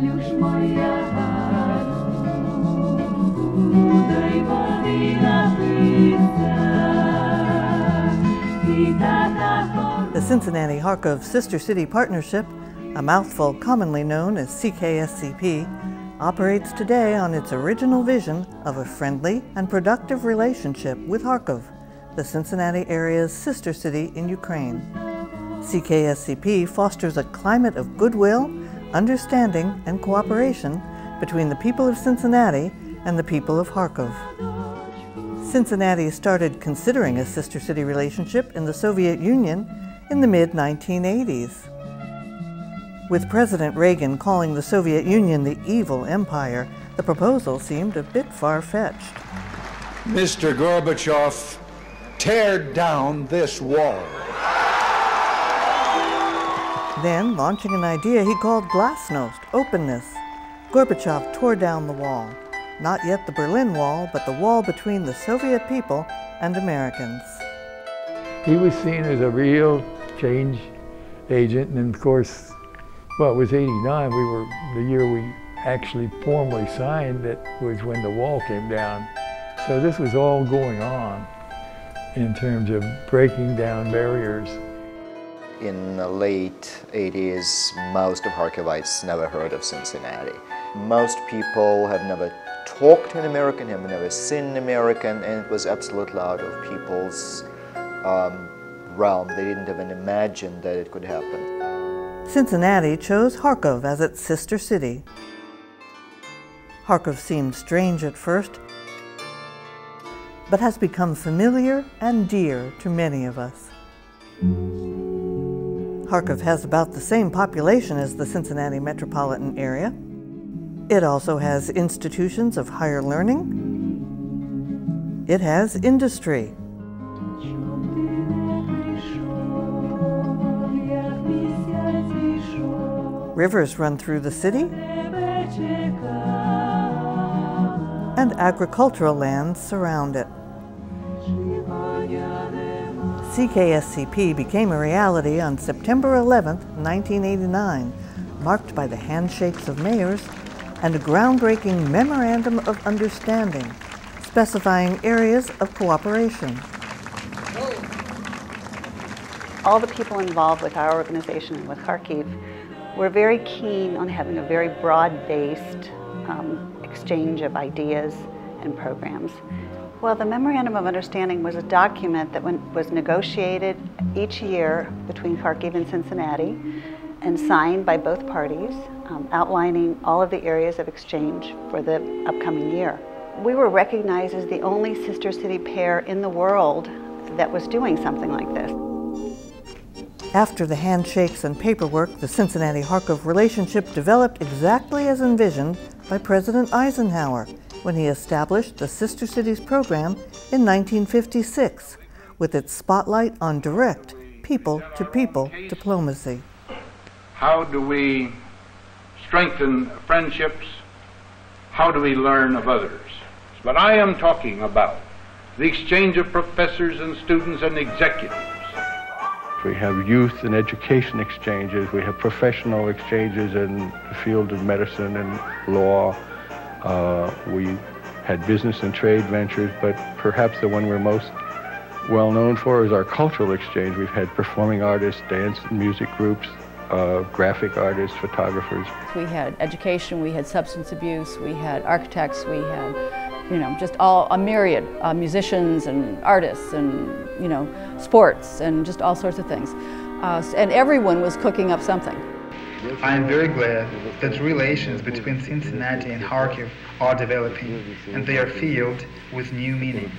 The Cincinnati Kharkov Sister City Partnership, a mouthful commonly known as CKSCP, operates today on its original vision of a friendly and productive relationship with Kharkov, the Cincinnati area's sister city in Ukraine. CKSCP fosters a climate of goodwill, understanding, and cooperation between the people of Cincinnati and the people of Kharkov. Cincinnati started considering a sister city relationship in the Soviet Union in the mid 1980s. With President Reagan calling the Soviet Union the evil empire, the proposal seemed a bit far fetched. Mr. Gorbachev, tear down this wall. Then, launching an idea he called glasnost, openness, Gorbachev tore down the wall. Not yet the Berlin Wall, but the wall between the Soviet people and Americans. He was seen as a real change agent, and of course, well, it was 89. We were, the year we actually formally signed it was when the wall came down. So this was all going on in terms of breaking down barriers. In the late 80s, most of Kharkovites never heard of Cincinnati. Most people have never talked in American, have never seen an American, and it was absolutely out of people's um, realm. They didn't even imagine that it could happen. Cincinnati chose Kharkov as its sister city. Kharkov seemed strange at first, but has become familiar and dear to many of us. Kharkov has about the same population as the Cincinnati metropolitan area. It also has institutions of higher learning. It has industry. Rivers run through the city, and agricultural lands surround it. CKSCP became a reality on September 11, 1989, marked by the handshakes of mayors and a groundbreaking Memorandum of Understanding specifying areas of cooperation. All the people involved with our organization and with Kharkiv we're very keen on having a very broad-based um, exchange of ideas and programs. Well, the Memorandum of Understanding was a document that was negotiated each year between Kharkiv and Cincinnati and signed by both parties, um, outlining all of the areas of exchange for the upcoming year. We were recognized as the only sister city pair in the world that was doing something like this. After the handshakes and paperwork, the Cincinnati Kharkov relationship developed exactly as envisioned by President Eisenhower when he established the Sister Cities program in 1956 with its spotlight on direct people to people diplomacy. How do we strengthen friendships? How do we learn of others? But I am talking about the exchange of professors and students and executives we have youth and education exchanges. We have professional exchanges in the field of medicine and law. Uh, we had business and trade ventures, but perhaps the one we're most well known for is our cultural exchange. We've had performing artists, dance and music groups, uh, graphic artists, photographers. We had education, we had substance abuse, we had architects, we had you know, just all a myriad uh, musicians and artists and you know, sports and just all sorts of things. Uh, and everyone was cooking up something. I am very glad that relations between Cincinnati and Kharkiv are developing and they are filled with new meaning.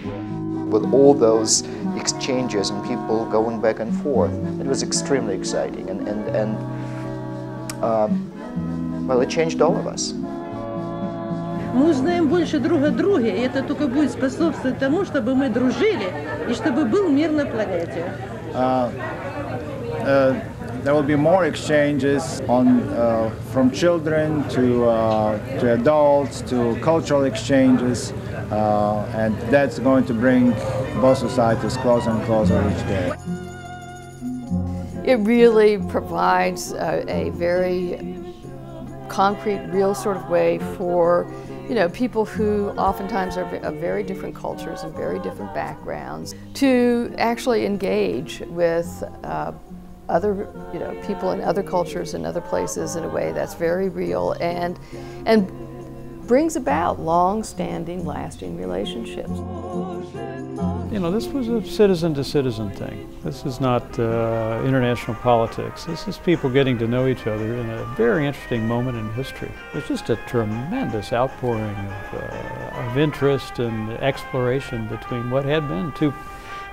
With all those exchanges and people going back and forth, it was extremely exciting and, and, and um, well, it changed all of us. Мы узнаем больше друг о друге, и это только будет способствовать тому, чтобы мы дружили и чтобы был мир на планете. Uh, uh, there will be more exchanges on uh, from children to uh, to adults to cultural exchanges, uh, and that's going to bring both societies closer and closer each day. It really provides a, a very concrete, real sort of way for you know, people who oftentimes are of very different cultures and very different backgrounds to actually engage with uh, other, you know, people in other cultures and other places in a way that's very real and, and brings about long-standing, lasting relationships. You know, this was a citizen-to-citizen thing. This is not uh, international politics. This is people getting to know each other in a very interesting moment in history. It's just a tremendous outpouring of, uh, of interest and exploration between what had been two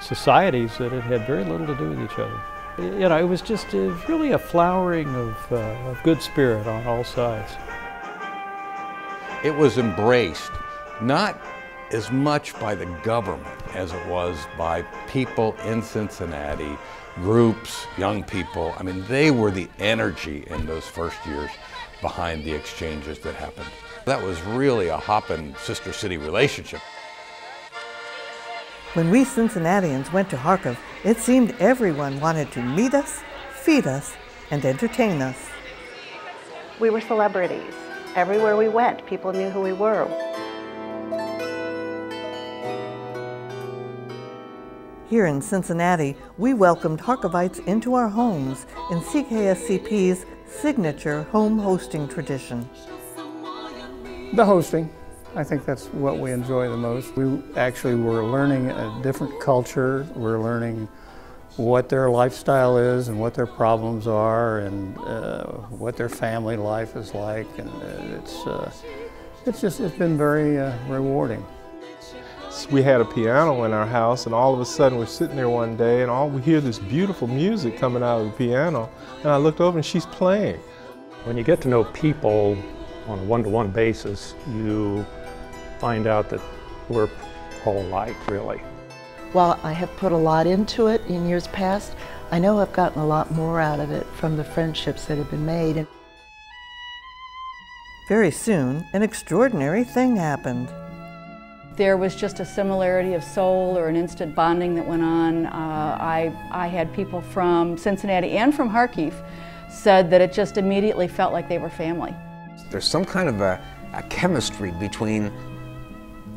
societies that had had very little to do with each other. You know, it was just a, really a flowering of, uh, of good spirit on all sides. It was embraced not as much by the government as it was by people in Cincinnati, groups, young people. I mean, they were the energy in those first years behind the exchanges that happened. That was really a hoppin' sister city relationship. When we Cincinnatians went to Kharkov, it seemed everyone wanted to meet us, feed us, and entertain us. We were celebrities. Everywhere we went, people knew who we were. Here in Cincinnati, we welcomed Kharkovites into our homes in CKSCP's signature home hosting tradition. The hosting. I think that's what we enjoy the most. We actually were learning a different culture. We're learning what their lifestyle is and what their problems are and uh, what their family life is like. And uh, it's, uh, it's just, it's been very uh, rewarding. We had a piano in our house and all of a sudden we're sitting there one day and all we hear this beautiful music coming out of the piano and I looked over and she's playing. When you get to know people on a one-to-one -one basis, you find out that we're all alike, really. While I have put a lot into it in years past, I know I've gotten a lot more out of it from the friendships that have been made. Very soon, an extraordinary thing happened. There was just a similarity of soul or an instant bonding that went on. Uh, I, I had people from Cincinnati and from Kharkiv said that it just immediately felt like they were family. There's some kind of a, a chemistry between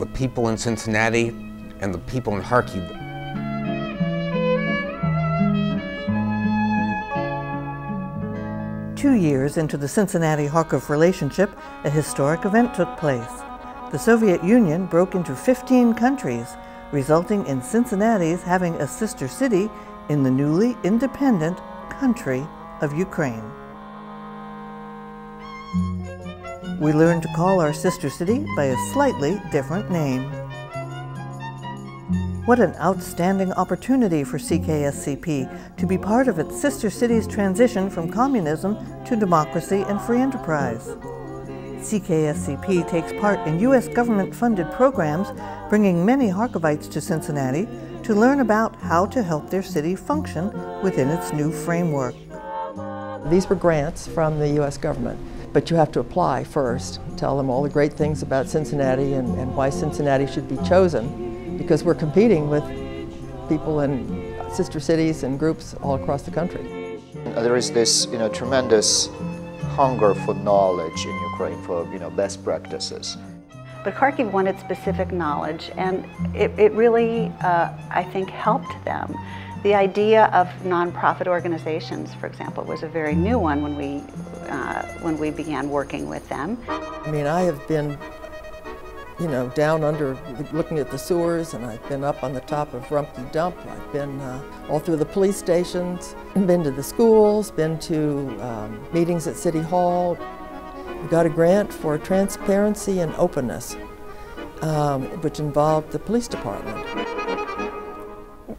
the people in Cincinnati and the people in Kharkiv. Two years into the Cincinnati-Kharkov relationship, a historic event took place. The Soviet Union broke into 15 countries, resulting in Cincinnati's having a sister city in the newly independent country of Ukraine. We learned to call our sister city by a slightly different name. What an outstanding opportunity for CKSCP to be part of its sister city's transition from communism to democracy and free enterprise. CKSCP takes part in U.S. government-funded programs bringing many Kharkovites to Cincinnati to learn about how to help their city function within its new framework. These were grants from the U.S. government, but you have to apply first, tell them all the great things about Cincinnati and, and why Cincinnati should be chosen because we're competing with people in sister cities and groups all across the country. There is this you know, tremendous hunger for knowledge in Ukraine, for you know, best practices. But Kharkiv wanted specific knowledge, and it, it really, uh, I think, helped them. The idea of nonprofit organizations, for example, was a very new one when we, uh, when we began working with them. I mean, I have been you know, down under looking at the sewers, and I've been up on the top of Rumpke Dump. I've been uh, all through the police stations, been to the schools, been to um, meetings at City Hall. We got a grant for transparency and openness, um, which involved the police department.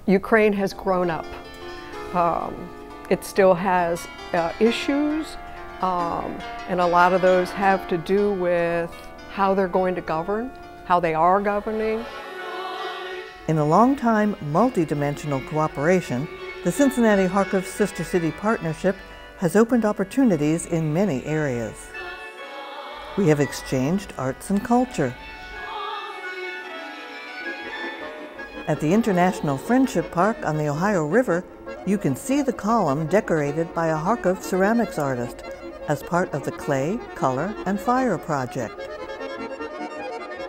Ukraine has grown up. Um, it still has uh, issues, um, and a lot of those have to do with how they're going to govern, how they are governing. In a long-time multidimensional cooperation, the Cincinnati Kharkov Sister City Partnership has opened opportunities in many areas. We have exchanged arts and culture. At the International Friendship Park on the Ohio River, you can see the column decorated by a Kharkov ceramics artist as part of the Clay, Color, and Fire project.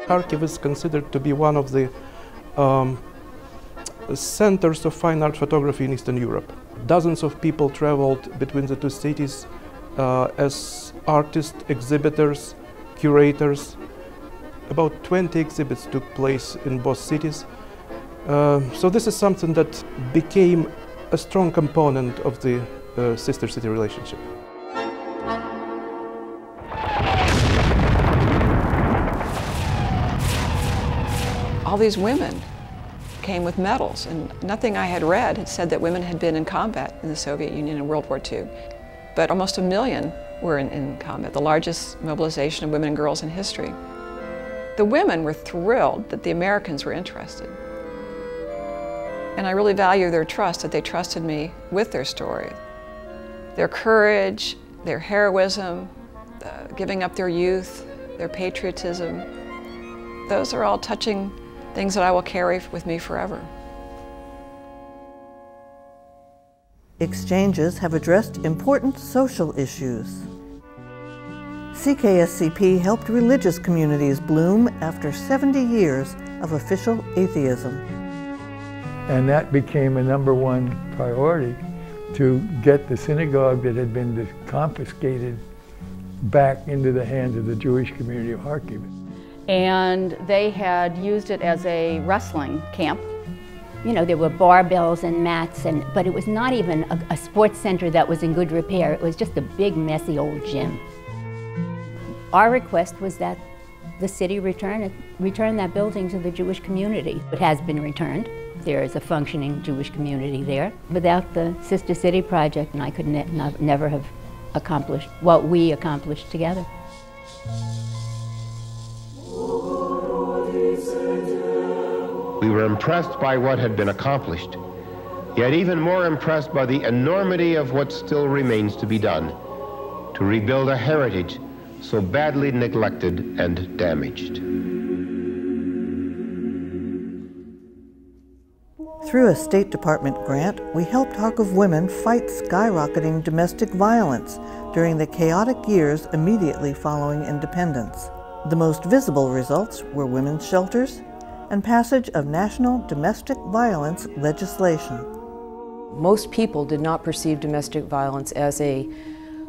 Kharkiv is considered to be one of the um, centers of fine art photography in Eastern Europe. Dozens of people traveled between the two cities uh, as artists, exhibitors, curators. About 20 exhibits took place in both cities. Uh, so this is something that became a strong component of the uh, sister city relationship. All these women came with medals, and nothing I had read had said that women had been in combat in the Soviet Union in World War II. But almost a million were in, in combat, the largest mobilization of women and girls in history. The women were thrilled that the Americans were interested. And I really value their trust, that they trusted me with their story. Their courage, their heroism, uh, giving up their youth, their patriotism, those are all touching things that I will carry with me forever. Exchanges have addressed important social issues. CKSCP helped religious communities bloom after 70 years of official atheism. And that became a number one priority to get the synagogue that had been confiscated back into the hands of the Jewish community of Kharkiv and they had used it as a wrestling camp. You know, there were barbells and mats, and, but it was not even a, a sports center that was in good repair. It was just a big, messy old gym. Our request was that the city return, return that building to the Jewish community. It has been returned. There is a functioning Jewish community there. Without the Sister City project, and I could ne never have accomplished what we accomplished together. We were impressed by what had been accomplished, yet even more impressed by the enormity of what still remains to be done to rebuild a heritage so badly neglected and damaged. Through a State Department grant, we helped Kharkov women fight skyrocketing domestic violence during the chaotic years immediately following independence. The most visible results were women's shelters, and passage of national domestic violence legislation. Most people did not perceive domestic violence as a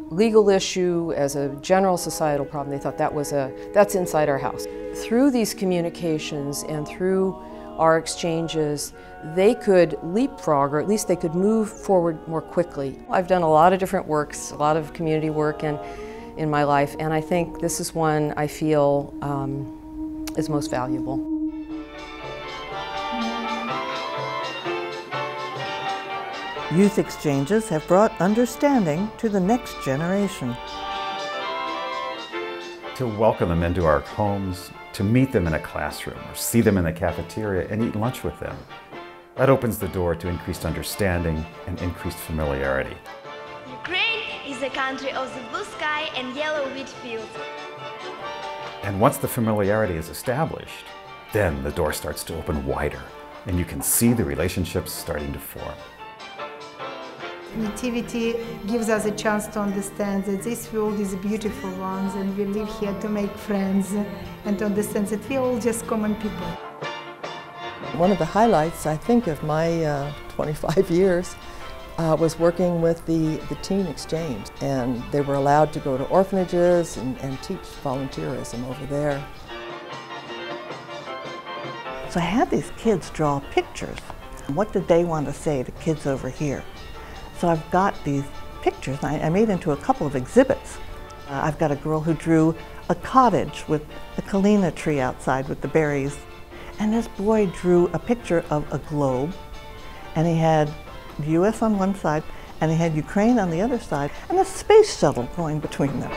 legal issue, as a general societal problem. They thought that was a, that's inside our house. Through these communications and through our exchanges, they could leapfrog, or at least they could move forward more quickly. I've done a lot of different works, a lot of community work and, in my life, and I think this is one I feel um, is most valuable. Youth exchanges have brought understanding to the next generation. To welcome them into our homes, to meet them in a classroom, or see them in the cafeteria and eat lunch with them. That opens the door to increased understanding and increased familiarity. Ukraine is a country of the blue sky and yellow wheat fields. And once the familiarity is established, then the door starts to open wider and you can see the relationships starting to form. Nativity gives us a chance to understand that this world is a beautiful one and we live here to make friends and to understand that we're all just common people. One of the highlights, I think, of my uh, 25 years uh, was working with the, the Teen Exchange. And they were allowed to go to orphanages and, and teach volunteerism over there. So I had these kids draw pictures. What did they want to say to kids over here? So I've got these pictures I, I made into a couple of exhibits. Uh, I've got a girl who drew a cottage with a kalina tree outside with the berries. And this boy drew a picture of a globe and he had the US on one side and he had Ukraine on the other side and a space shuttle going between them.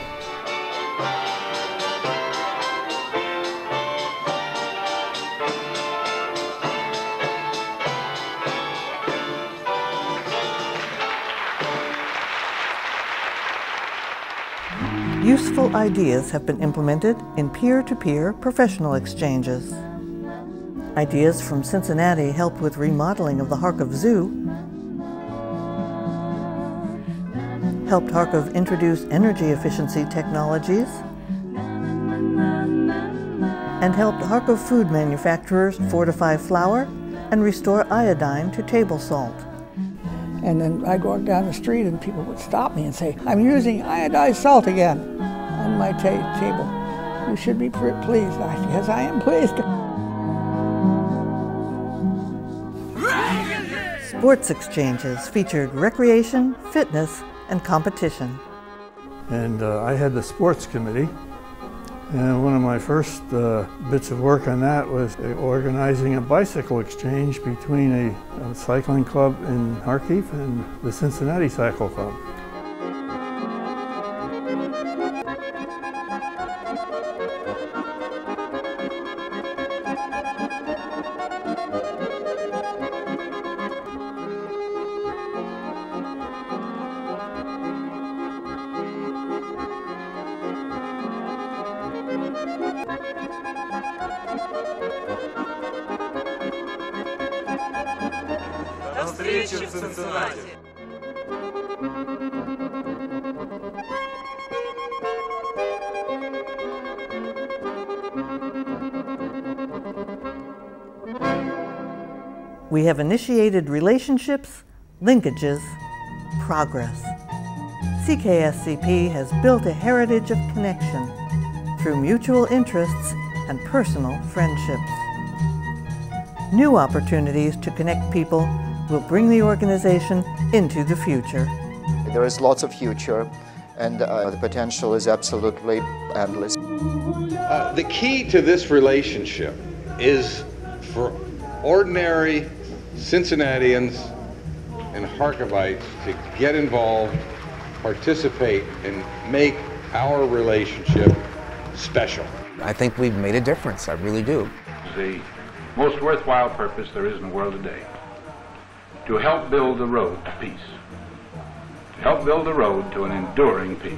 Useful ideas have been implemented in peer-to-peer -peer professional exchanges. Ideas from Cincinnati helped with remodeling of the Kharkov Zoo, helped Kharkov introduce energy efficiency technologies, and helped Kharkov food manufacturers fortify flour and restore iodine to table salt. And then I'd go down the street and people would stop me and say, I'm using iodized salt again on my ta table. You should be pleased. I, yes, I am pleased. Sports exchanges featured recreation, fitness, and competition. And uh, I had the sports committee. And one of my first uh, bits of work on that was organizing a bicycle exchange between a, a cycling club in Kharkiv and the Cincinnati Cycle Club. встречи в Цинциннати! We have initiated relationships, linkages, progress. CKSCP has built a heritage of connection through mutual interests and personal friendships. New opportunities to connect people will bring the organization into the future. There is lots of future, and uh, the potential is absolutely endless. Uh, the key to this relationship is for ordinary Cincinnatians and Kharkivites to get involved, participate, and make our relationship special. I think we've made a difference. I really do. The most worthwhile purpose there is in the world today to help build the road to peace. To help build the road to an enduring peace.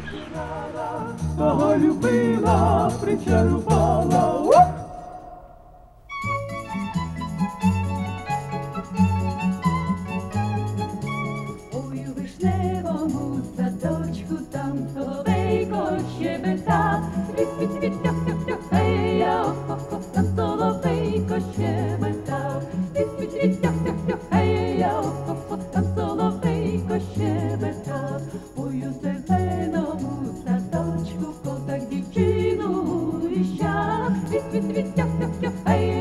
Hey.